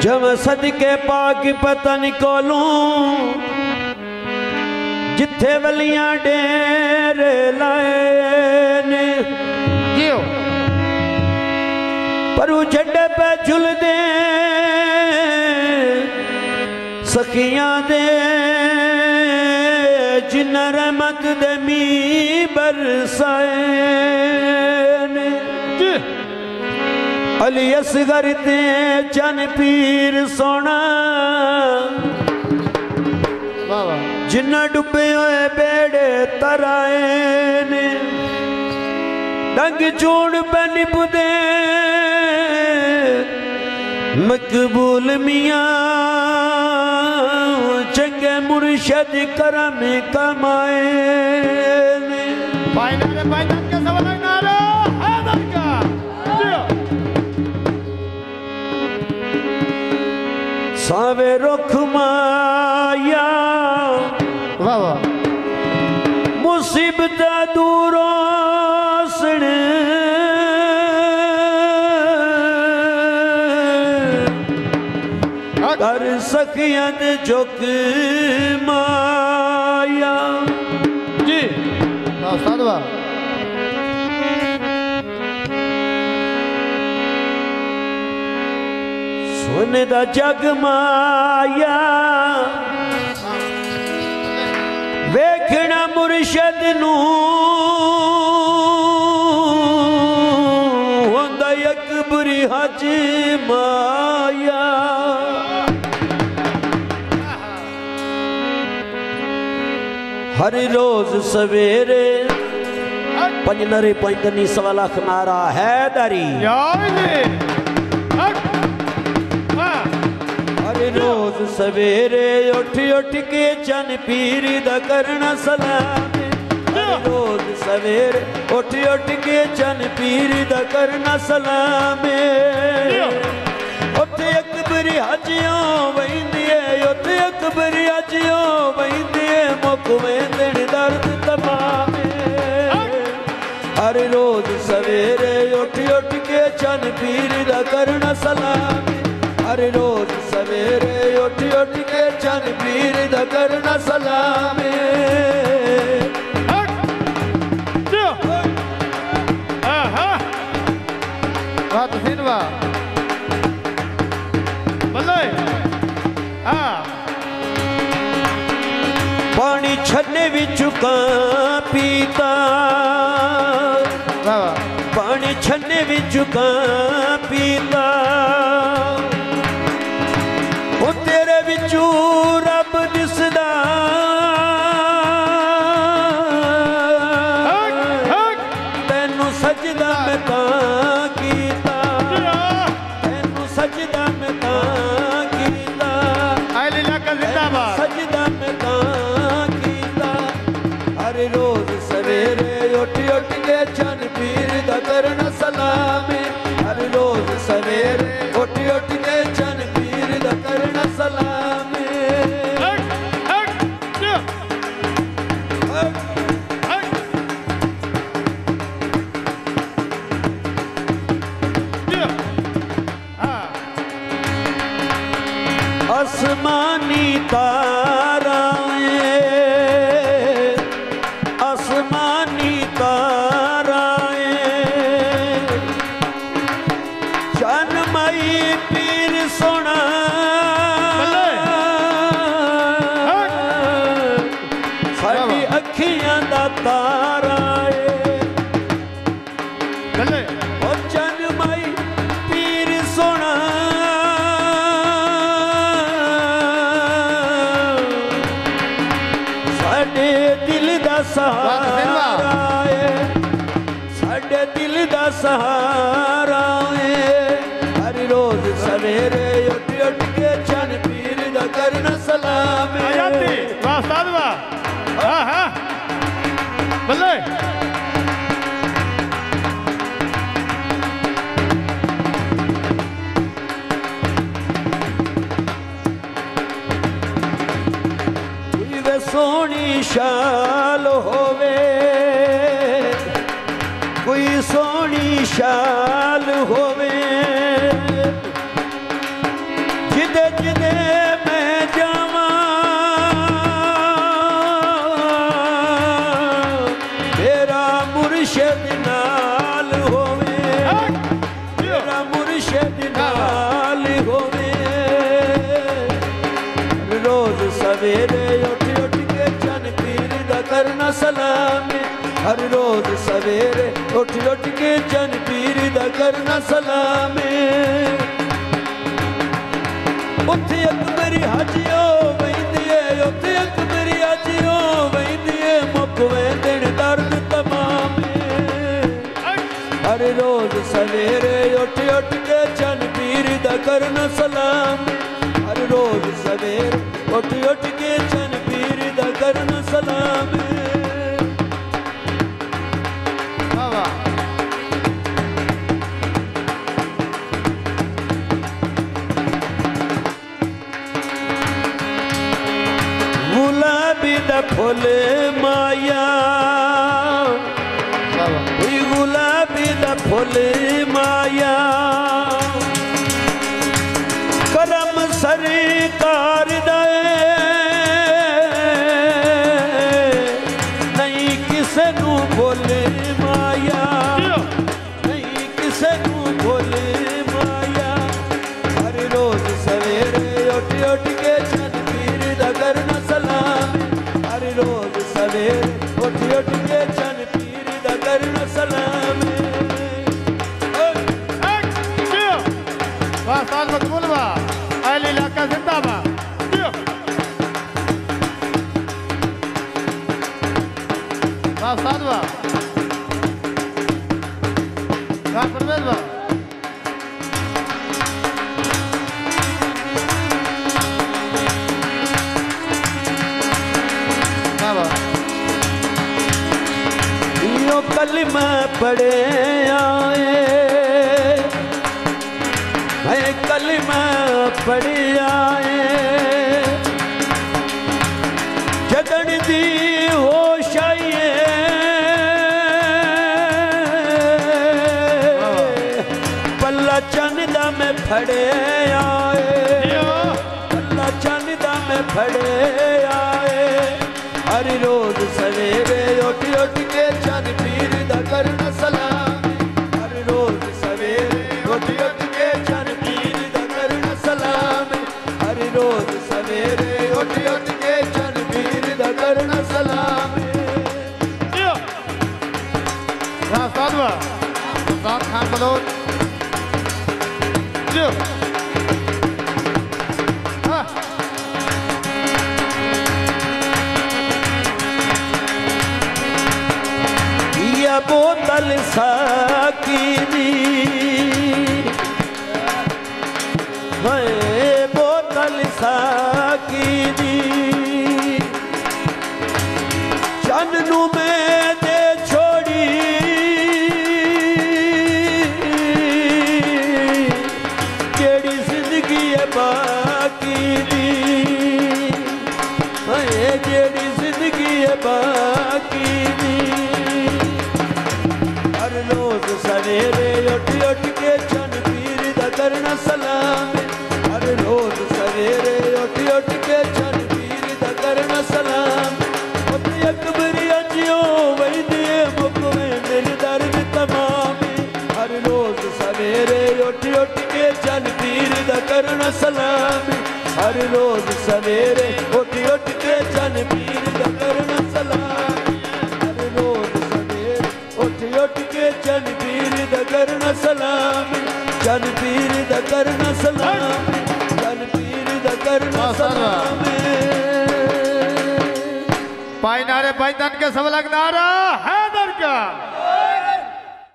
ਜਮ ਸਦਕੇ ਪਾਕ ਪਤਨ ਕੋਲੋਂ ਜਿੱਥੇ ਵਲੀਆਂ ਡੇਰੇ ਲਾਏ ਨੇ। ਜਿਓ। ਪਰ ਛੱਡੇ ਪੈ ਝੁਲਦੇ ਸਖੀਆਂ ਦੇ ਜਿਨ ਰਹਿਮਤ ਦੇ ਮੀ ਬਰਸਾਏ। ਅਲੀ ਅਸਗਰ ਤੇ ਚਨ ਪੀਰ ਸੋਣਾ ਵਾ ਵਾ ਜਿੰਨਾ ਡੁੱਬੇ ਹੋਏ ਬੇੜੇ ਤਰਾਏ ਨੇ। ਡੰਗ ਚੂਣ ਪੈਨ ਪੁਦੇ ਮਕਬੂਲ ਮੀਆਂ ਚੰਗੇ ਮੁਰਸ਼ਦ ਕਰਮ ਕਮਾਏ ਨੇ। ਫਾਈਨਲ ਦੇ ਸਾਵੇ ਰੁਖ ਮਾਇਆ। ਵਾ ਵਾ ਮੁਸੀਬਤਾਂ ਦੂਰੋਂ ਕਰ ਸਖੀਆਂ ਤੇ ਝੁਕ ਮਾਇਆ। ਜੀ। ਸਾਧਵਾ ਸੋਨੇ ਦਾ ਜਗ ਮਾਇਆ। ਵੇਖਣਾ ਮੁਰਸ਼ਦ ਨੂੰ, ਹੁੰਦਾ ਅਕਬਰੀ ਹਜ ਮਾਇਆ। ਹਰ ਰੋਜ਼ ਸਵੇਰੇ ਪੰਜ ਨਰੇ ਪੰਜ ਦਨੀ ਸਵਾ ਲੱਖ ਹੈ ਦਰੀ। ਯਾਰ ਜੀ। ਰੋਜ਼ ਸਵੇਰੇ ਉੱਠ ਉੱਠ ਕੇ ਚੰਨ ਪੀਰ ਦਾ ਕਰਨਾ ਸਲਾਮ ਹਰ ਰੋਜ਼ ਸਵੇਰੇ ਉੱਠ ਉੱਠ ਕੇ ਚੰਨ ਪੀਰ ਦਾ ਕਰਨਾ ਸਲਾਮ ਉੱਥੇ ਅਕਬਰ ਹਜਿਓ ਵੈਂਦੀ ਏ ਉੱਥੇ ਅਕਬਰ ਹਜਿਓ ਵੈਂਦੀ ਏ ਮੁੱਕ ਵੇਂਦਣ ਦਰਦ ਤਮਾਮ ਹਰ ਰੋਜ਼ ਸਵੇਰੇ ਉੱਠ ਉੱਠ ਕੇ ਚੰਨ ਪੀਰ ਦਾ ਕਰਨਾ ਸਲਾਮ ਹਰ ਰੋਜ਼ ਸਵੇਰੇ ਉੱਠ ਉੱਠ ਕੇ ਚਨ ਪੀਰ ਦਾ ਕਰਨਾ ਸਲਾਮੇ ਬਾਤ ਹਿੰਵਾ ਬੱਲੇ। ਪਾਣੀ ਛੱਡੇ ਵੀ ਚੁਕਾ ਪੀਤਾ। ਵਾ ਪਾਣੀ ਛੱਡੇ ਵਿੱਚ ਚੁਕਾ ਪੀਤਾ। ਉੱਠ ਕੇ ਚੰਨ ਪੀਰ ਦਾ ਕਰਨ ਸਲਾਮ। ਹਰ ਰੋਜ਼ ਸਵੇਰੇ ਉੱਠ ਉੱਠ ਕੇ ਚੰਨ ਪੀਰ ਦਾ ਕਰਨ ਸਲਾਮ। ਅਸਮਾਨੀ ਤਾ ਸਾਡੇ ਦਿਲ ਦਾ ਸਹਾਰਾ ਏ। ਸਾਡੇ ਦਿਲ ਦਾ ਸਹਾਰਾ ਸੋਹਣੀ ਸ਼ਾਲ ਹੋਵੇ। ਜਦੇ ਮੈਂ ਜਾਵਾਂ ਮੇਰਾ ਮੁਰਸ਼ਿਦ ਨਾਲ ਹੋਵੇ। ਮੇਰਾ ਮੁਰਸ਼ਿਦ ਨਾਲ ਹੋਵੇ। ਰੋਜ਼ ਸਵੇਰੇ ਉੱਠ ਉੱਠ ਕੇ ਚਨ ਪੀਰ ਦਾ ਕਰਨਾ ਸਲਾਮ। ਹਰ ਰੋਜ਼ ਉੱਠ ਉੱਠ ਕੇ ਚਨ ਪੀਰ ਦਾ ਕਰਨਾ ਸਲਾਮ। ਉੱਥੇ ਅਕਬਰੀ ਹਾਜੀਓ ਵੈਂਦੀ ਏ, ਉੱਥੇ ਅਕਬਰੀ ਹਾਜੀਓ ਵੈਂਦੀ ਏ ਮੁੱਕ ਵੇਂਦਣ ਦਰਦ ਤਮਾਮ ਹਰ ਰੋਜ਼ ਸਵੇਰੇ ਉੱਠ ਉੱਠ ਕੇ ਚੰਨ ਪੀਰ ਦਾ ਕਰਨਾ ਸਲਾਮ। ਹਰ ਰੋਜ਼ ਸਵੇਰੇ ਉੱਠ ਉੱਠ ਕੇ ਚੰਨ ਪੀਰ ਦਾ ਕਰਨਾ ਸਲਾਮ। ಫೊಲೆ ಮಾಯಾ ಹುಯಿ ಗುಲಾಬಿದ ಫೊಲೆ ಮಾಯಾ ಕರಮ ಸರಿ वाह साल मकबूल वाह अहल इलाका जिंदाबाद वाह साल वाह वाह परवेज वाह वाह वाह यो कलमा पढ़े आए ਹੈ ਕਲਮਾ ਪੜਿਆ ਏ ਜਦਣ ਦੀ ਹੋਸ਼ਾਈਏ ਪੱਲਾ ਚੰਨ ਦਾ ਮੈਂ ਫੜਿਆ ਏ। ਪੱਲਾ ਚੰਨ ਦਾ ਮੈਂ ਫੜਿਆ ਏ। ਹਰ ਰੋਜ਼ ਸਵੇਰੇ ਉੱਠ ਉੱਠ Wakan Balut. Jom. Ah. Ia botol sakini. Hai botol sakini. Chand nu mein ਦੀ ਹਾਏ, ਜਿਹੜੀ ਜ਼ਿੰਦਗੀ ਹੈ ਬਾਕੀ ਦੀ। ਹਰ ਰੋਜ਼ ਸਵੇਰੇ ਉੱਠ ਉੱਠ ਕੇ ਚੰਨ ਪੀਰ ਦਾ ਕਰਨਾ ਸਲਾਮ रोज सवेरे उठ उठ के जन पीर करण सलाम हर रोज सवेरे उठ उठ हाँ, के जन पीर द करण सलाम जन पीर द करण सलाम जन पीर द करण सलाम पाइनारे पाइतन के सब लगना रहा है दरका